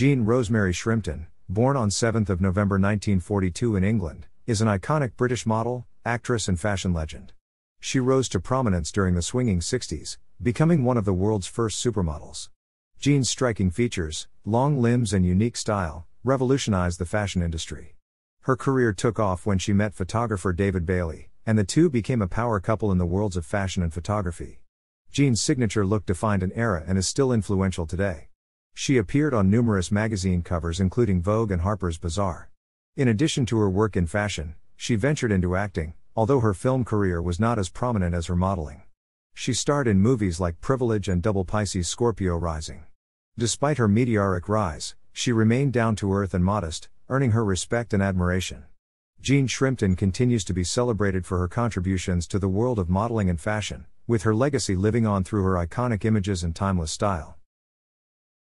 Jean Rosemary Shrimpton, born on 7 November 1942 in England, is an iconic British model, actress, and fashion legend. She rose to prominence during the swinging 60s, becoming one of the world's first supermodels. Jean's striking features, long limbs, and unique style revolutionized the fashion industry. Her career took off when she met photographer David Bailey, and the two became a power couple in the worlds of fashion and photography. Jean's signature look defined an era and is still influential today. She appeared on numerous magazine covers, including Vogue and Harper's Bazaar. In addition to her work in fashion, she ventured into acting, although her film career was not as prominent as her modeling. She starred in movies like Privilege and Double Pisces Scorpio Rising. Despite her meteoric rise, she remained down to earth and modest, earning her respect and admiration. Jean Shrimpton continues to be celebrated for her contributions to the world of modeling and fashion, with her legacy living on through her iconic images and timeless style.